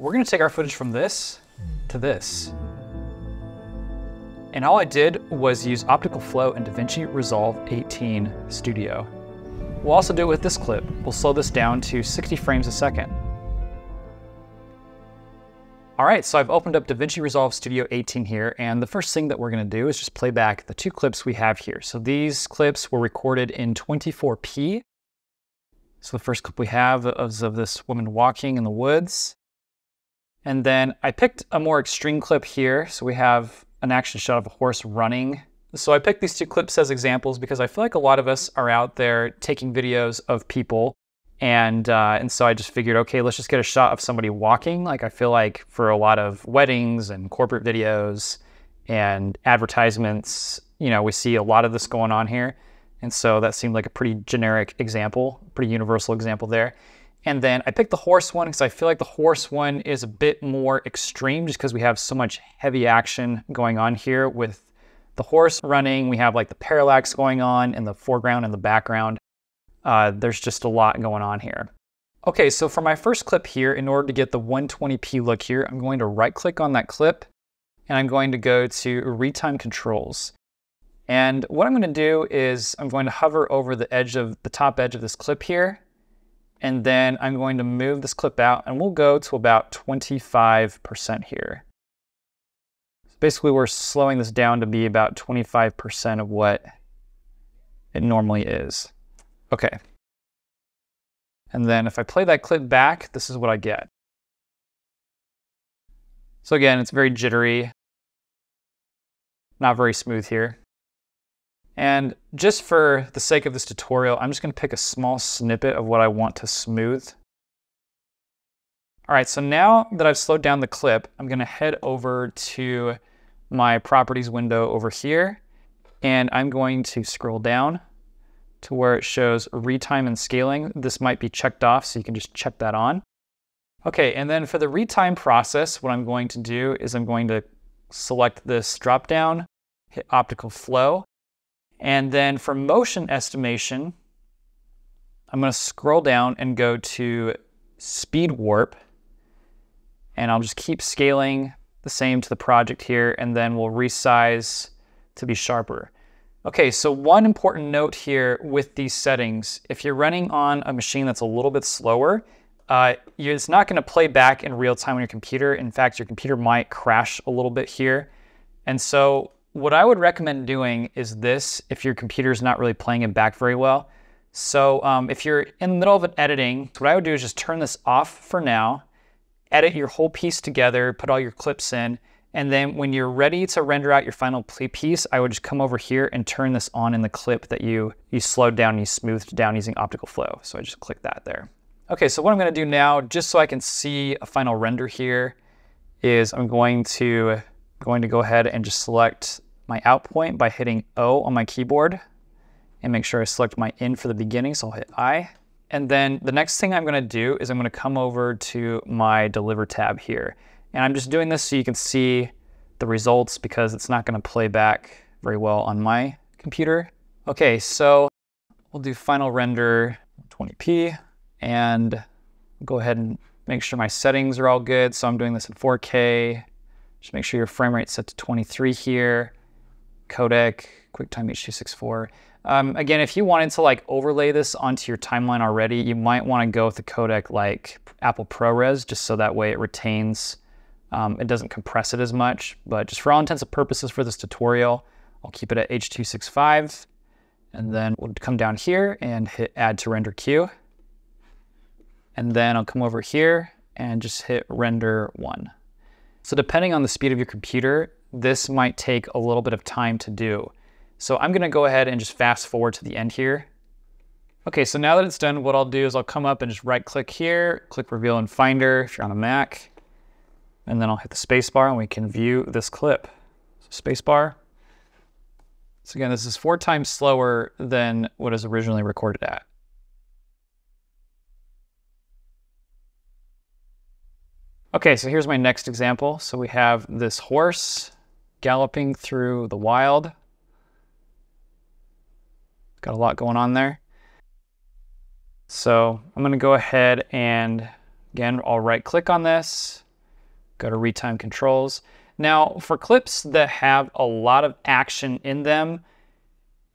We're gonna take our footage from this to this. And all I did was use Optical Flow in DaVinci Resolve 18 Studio. We'll also do it with this clip. We'll slow this down to 60 frames a second. All right, so I've opened up DaVinci Resolve Studio 18 here, and the first thing that we're gonna do is just play back the two clips we have here. So these clips were recorded in 24p. So the first clip we have is of this woman walking in the woods. And then I picked a more extreme clip here. So we have an action shot of a horse running. So I picked these two clips as examples because I feel like a lot of us are out there taking videos of people. And, uh, and so I just figured, okay, let's just get a shot of somebody walking. Like I feel like for a lot of weddings and corporate videos and advertisements, you know, we see a lot of this going on here. And so that seemed like a pretty generic example, pretty universal example there. And then I picked the horse one because I feel like the horse one is a bit more extreme just because we have so much heavy action going on here with the horse running. We have like the parallax going on in the foreground and the background. Uh, there's just a lot going on here. Okay, so for my first clip here, in order to get the 120p look here, I'm going to right click on that clip and I'm going to go to retime controls. And what I'm going to do is I'm going to hover over the edge of the top edge of this clip here and then I'm going to move this clip out and we'll go to about 25% here. So basically, we're slowing this down to be about 25% of what it normally is. Okay. And then if I play that clip back, this is what I get. So again, it's very jittery, not very smooth here. And just for the sake of this tutorial, I'm just gonna pick a small snippet of what I want to smooth. All right, so now that I've slowed down the clip, I'm gonna head over to my properties window over here, and I'm going to scroll down to where it shows retime and scaling. This might be checked off, so you can just check that on. Okay, and then for the retime process, what I'm going to do is I'm going to select this dropdown, hit optical flow, and then for motion estimation, I'm going to scroll down and go to speed warp. And I'll just keep scaling the same to the project here, and then we'll resize to be sharper. Okay, so one important note here with these settings, if you're running on a machine that's a little bit slower, uh, it's not gonna play back in real time on your computer. In fact, your computer might crash a little bit here. And so what I would recommend doing is this if your computer is not really playing it back very well. So um, if you're in the middle of an editing, what I would do is just turn this off for now, edit your whole piece together, put all your clips in, and then when you're ready to render out your final piece, I would just come over here and turn this on in the clip that you, you slowed down and you smoothed down using optical flow. So I just click that there. Okay, so what I'm gonna do now, just so I can see a final render here, is I'm going to, going to go ahead and just select my out point by hitting O on my keyboard and make sure I select my in for the beginning. So I'll hit I. And then the next thing I'm gonna do is I'm gonna come over to my deliver tab here. And I'm just doing this so you can see the results because it's not gonna play back very well on my computer. Okay, so we'll do final render 20p and go ahead and make sure my settings are all good. So I'm doing this in 4K. Just make sure your frame rate set to 23 here codec, QuickTime H.264. Um, again, if you wanted to like overlay this onto your timeline already, you might want to go with a codec like Apple ProRes, just so that way it retains, um, it doesn't compress it as much. But just for all intents and purposes for this tutorial, I'll keep it at H.265. And then we'll come down here and hit add to render queue. And then I'll come over here and just hit render one. So depending on the speed of your computer, this might take a little bit of time to do. So I'm gonna go ahead and just fast forward to the end here. Okay, so now that it's done, what I'll do is I'll come up and just right click here, click reveal in Finder if you're on a Mac, and then I'll hit the spacebar and we can view this clip. So spacebar. So again, this is four times slower than what is originally recorded at. Okay, so here's my next example. So we have this horse galloping through the wild. Got a lot going on there. So I'm going to go ahead and again, I'll right click on this, Go to retime controls. Now, for clips that have a lot of action in them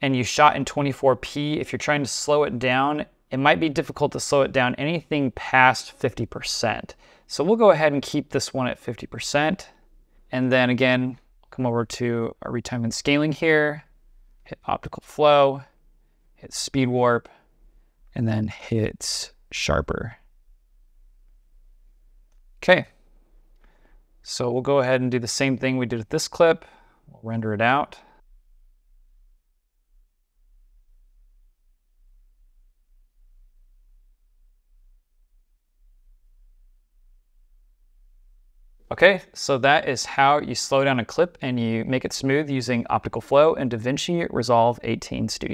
and you shot in 24p, if you're trying to slow it down, it might be difficult to slow it down anything past 50%. So we'll go ahead and keep this one at 50%. And then again, come over to our retime and scaling here, hit optical flow, hit speed warp, and then hit sharper. Okay, so we'll go ahead and do the same thing we did with this clip. We'll render it out. Okay, so that is how you slow down a clip and you make it smooth using optical flow in DaVinci Resolve 18 Studio.